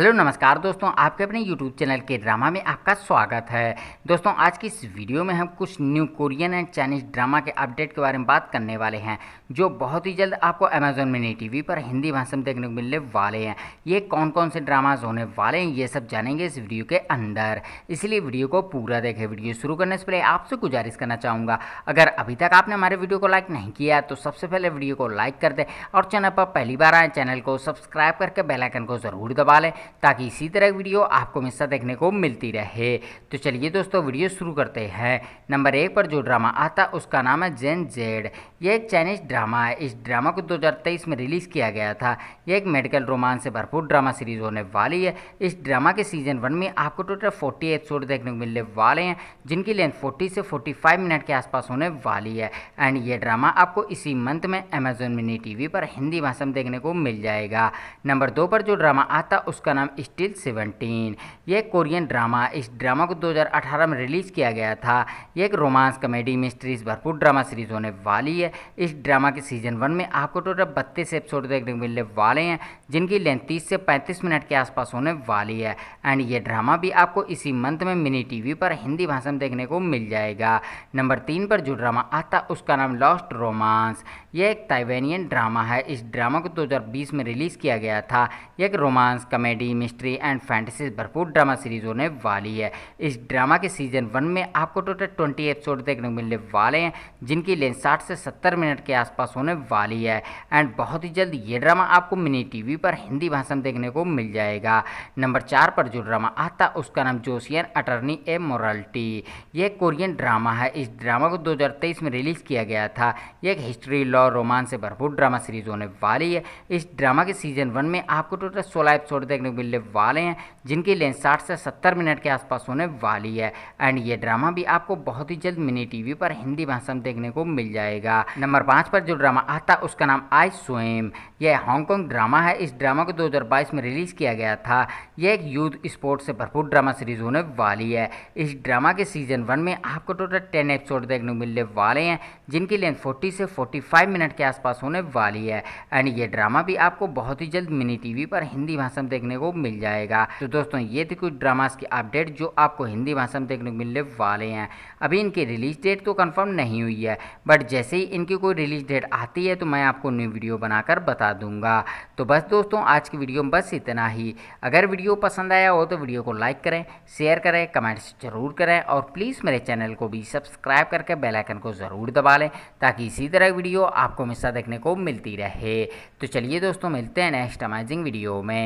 Hello, नमस्कार दोस्तों, आपके अपने यूट्यूब चैनल के ड्रामा में आपका स्वागत है। दोस्तों, आज की इस वीडियो में हम कुछ new Korean and Chinese drama के अपडेट के बारे में बात करने वाले हैं, जो बहुत ही जल्द आपको अमेजोन मिनी टीवी पर हिंदी भाषा में देखने को मिलने वाले हैं। ये कौन कौन से ड्रामाज होने वाले हैं, ये सब जानेंगे इस वीडियो के अंदर। इसलिए वीडियो को पूरा देखें। वीडियो शुरू करने से पहले आपसे गुजारिश करना चाहूँगा, अगर अभी तक आपने हमारे वीडियो को लाइक नहीं किया तो सबसे पहले वीडियो को लाइक कर दें और चैनल पर पहली बार आए चैनल को सब्सक्राइब करके बेलाइकन को ज़रूर दबा लें ताकि इसी तरह वीडियो आपको हमेशा देखने को मिलती रहे। तो चलिए दोस्तों, वीडियो शुरू करते हैं। नंबर एक पर जो ड्रामा आता, उसका नाम है जेन जेड। यह एक चाइनीज़ ड्रामा है। इस ड्रामा को 2023 में रिलीज़ किया गया था। यह एक मेडिकल रोमांस से भरपूर ड्रामा सीरीज़ होने वाली है। इस ड्रामा के सीज़न वन में आपको टोटल फोर्टी एपिसोड देखने को मिलने वाले हैं, जिनकी लेंथ फोर्टी से फोर्टी मिनट के आसपास होने वाली है। एंड ये ड्रामा आपको इसी मंथ में अमेजोन मिनी टी पर हिंदी भाषा में देखने को मिल जाएगा। नंबर दो पर जो ड्रामा आता, उसका नाम स्टिल सेवनटीन। ये कोरियन ड्रामा, इस ड्रामा को 2018 में रिलीज़ किया गया था। ये एक रोमांस कॉमेडी मिस्ट्रीज भरपूर ड्रामा सीरीज़ होने वाली है। इस ड्रामा के सीज़न वन में आपको टोटल बत्तीस एपिसोड देखने को मिलने वाले हैं, जिनकी लेंथ तीस से पैंतीस मिनट के आसपास होने वाली है। एंड ये ड्रामा भी आपको इसी मंथ में मिनी टीवी पर हिंदी भाषा में देखने को मिल जाएगा। नंबर तीन पर जो ड्रामा आता, उसका नाम लॉस्ट रोमांस। यह एक ताइवेनियन ड्रामा है। इस ड्रामा को 2020 में रिलीज़ किया गया था। ये एक romance comedy mystery and fantasy भरपूर ड्रामा सीरीज़ होने वाली है। इस ड्रामा के सीज़न वन में आपको टोटल ट्वेंटी एपिसोड देखने को मिलने वाले हैं, जिनकी लेंथ साठ से सत्तर मिनट के आसपास होने वाली है। एंड बहुत ही जल्द ये ड्रामा आपको मिनी टीवी पर हिंदी भाषा में देखने को मिल जाएगा। नंबर चार पर जो ड्रामा आता, उसका नाम जोशियन, अटर्नी ए मोरल्टी। ये कोरियन ड्रामा है। इस ड्रामा को 2023 में रिलीज़ किया गया था। यह एक हिस्ट्री, लॉ, रोमांस से भरपूर ड्रामा सीरीज़ होने वाली है। इस ड्रामा के सीज़न वन में आपको टोटल सोलह एपिसोड देखने को मिलने वाले हैं, जिनकी लेंथ साठ से सत्तर मिनट के आसपास होने वाली है। एंड ये ड्रामा भी आपको बहुत ही जल्द मिनी टीवी पर हिंदी भाषा में देखने को मिल जाएगा। नंबर पाँच पर जो ड्रामा आता है उसका नाम आई स्वयं यह हांगकॉन्ग ड्रामा है। इस ड्रामा को 2022 में रिलीज़ किया गया था। यह एक यूथ स्पोर्ट्स से भरपूर ड्रामा सीरीज़ होने वाली है। इस ड्रामा के सीज़न वन में आपको टोटल टेन एपिसोड देखने को मिलने वाले हैं, जिनकी लेंथ फोर्टी से फोर्टी फाइव मिनट के आसपास होने वाली है। एंड ये ड्रामा भी आपको बहुत ही जल्द मिनी टीवी पर हिंदी भाषा में देखने को मिल जाएगा। तो दोस्तों, ये थी कुछ ड्रामास की अपडेट जो आपको हिंदी भाषा में देखने को मिलने वाले हैं। अभी इनकी रिलीज़ डेट तो कन्फर्म नहीं हुई है बट जैसे ही इनकी कोई रिलीज़ डेट आती है तो मैं आपको न्यू वीडियो बनाकर बता दूँगा। तो बस दोस्तों, आज की वीडियो में बस इतना ही। अगर वीडियो पसंद आया हो तो वीडियो को लाइक करें शेयर करें कमेंट्स ज़रूर करें, और प्लीज़ मेरे चैनल को भी सब्सक्राइब करके बेलाइकन को ज़रूर दबा लें, ताकि इसी तरह वीडियो आपको हमेशा देखने को मिलती रहे। तो चलिए दोस्तों, मिलते हैं नेक्स्ट अमेजिंग वीडियो में।